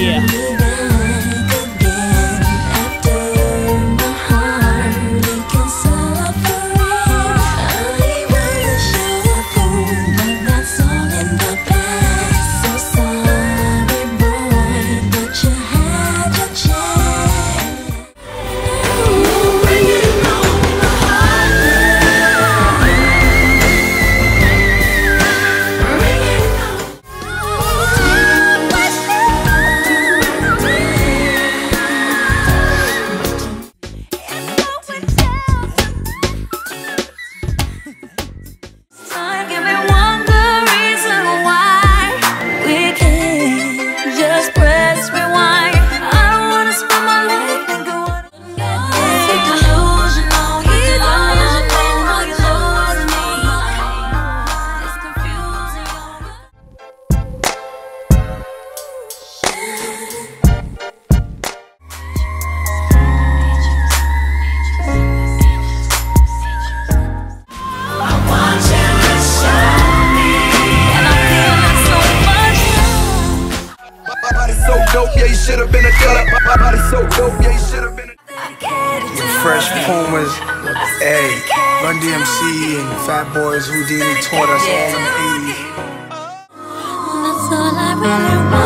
Yeah. yeah, you should have been a killer. My body so dope, yeah, you should have been a the Fresh Pumas, hey, Run DMC and Fat Boys Whodini taught us all in the 80s.